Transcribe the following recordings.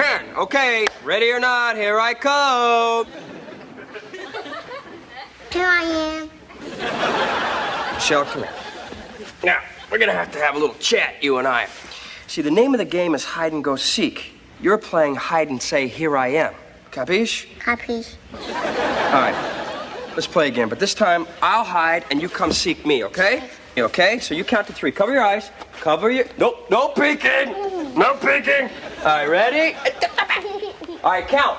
Ten. Okay, ready or not, here I come. Here I am. Michelle, come here. Now, we're gonna have to have a little chat, you and I. See, the name of the game is hide and go seek. You're playing hide and say, here I am. Capiche? Capiche? All right, let's play again, but this time I'll hide and you come seek me, okay? Okay, so you count to three. Cover your eyes. Cover your. Nope, no peeking. No peeking. All right, ready? All right, count.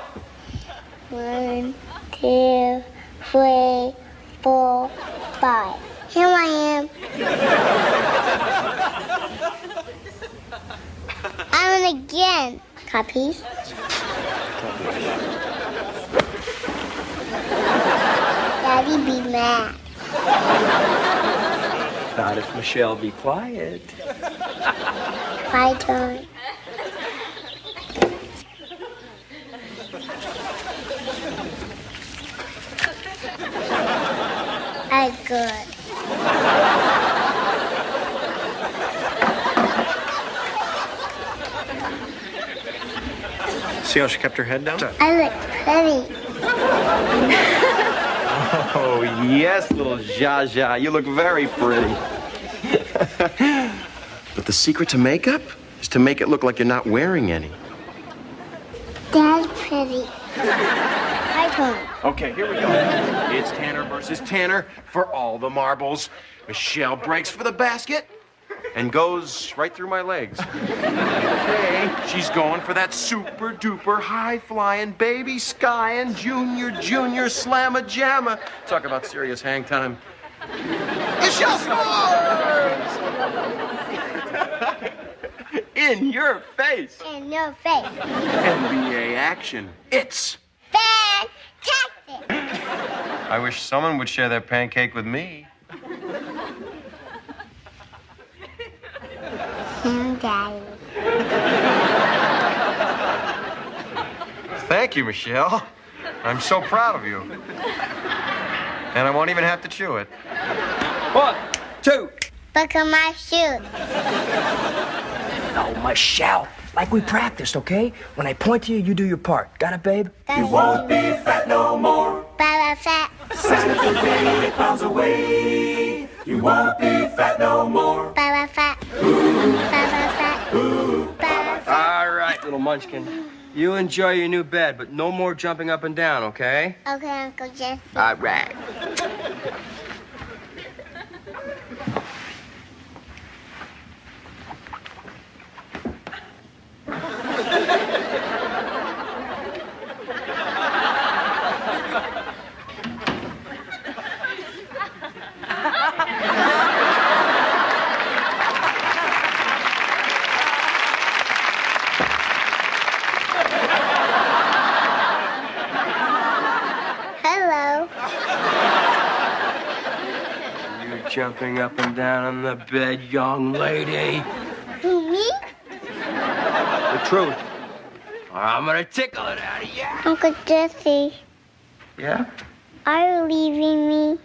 One, two, three, four, five. Here I am. I'm in again. Capiche? Daddy be mad. Not if Michelle be quiet. My turn. I good. See how she kept her head down? I look pretty. Oh, yes, little Zsa Zsa. You look very pretty. but the secret to makeup is to make it look like you're not wearing any. Dad's pretty. My turn. Okay, here we go. It's Tanner versus Tanner for all the marbles. Michelle breaks for the basket and goes right through my legs. Okay, she's going for that super duper high flying baby sky and junior junior slamma jamma. Talk about serious hang time. Michelle scores! In your face. In your face. NBA action. It's. Fantastic. I wish someone would share their pancake with me. Hmm, Daddy. Thank you, Michelle. I'm so proud of you. And I won't even have to chew it. One, two. Look at my shoes. Oh, Michelle. Like we practiced, okay? When I point to you, you do your part. Got it, babe? You won't be fat no more. Baba fat. pounds away. You won't be fat no more. Baba fat. Ooh. Baba fat. Ooh. Baba fat. All right, little munchkin. You enjoy your new bed, but no more jumping up and down, okay? Okay, Uncle Jesse. All right. Jumping up and down on the bed, young lady. Who, me? The truth. Or I'm gonna tickle it out of you. Uncle Jesse, Yeah? are you leaving me?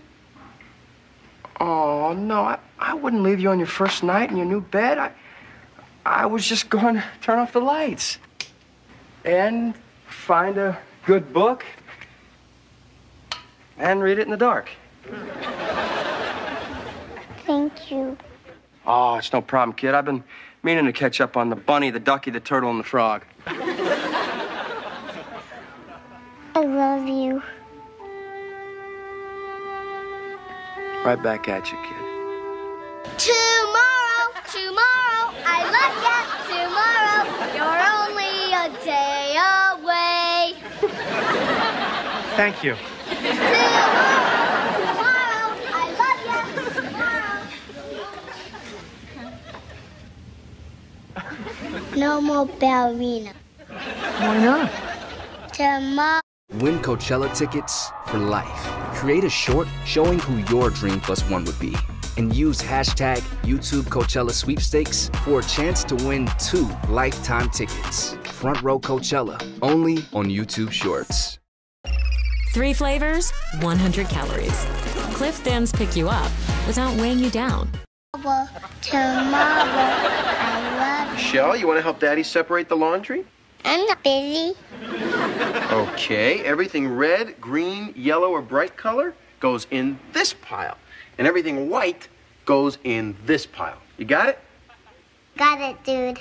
Oh, no, I, I wouldn't leave you on your first night in your new bed. I, I was just going to turn off the lights and find a good book and read it in the dark. Thank you. Oh, it's no problem, kid. I've been meaning to catch up on the bunny, the ducky, the turtle, and the frog. I love you. Right back at you, kid. Tomorrow, tomorrow, I love ya. Tomorrow, you're only a day away. Thank you. Tomorrow, tomorrow, I love ya. Tomorrow. No more ballerina. Why not? Tomorrow. Win Coachella tickets for life. Create a short showing who your Dream Plus One would be. And use hashtag YouTube Coachella Sweepstakes for a chance to win two lifetime tickets. Front Row Coachella, only on YouTube Shorts. Three flavors, 100 calories. Clif Thins pick you up without weighing you down. Tomorrow, I love you. Michelle, you want to help Daddy separate the laundry? I'm not busy. Okay, everything red, green, yellow, or bright color goes in this pile. And everything white goes in this pile. You got it? Got it, dude.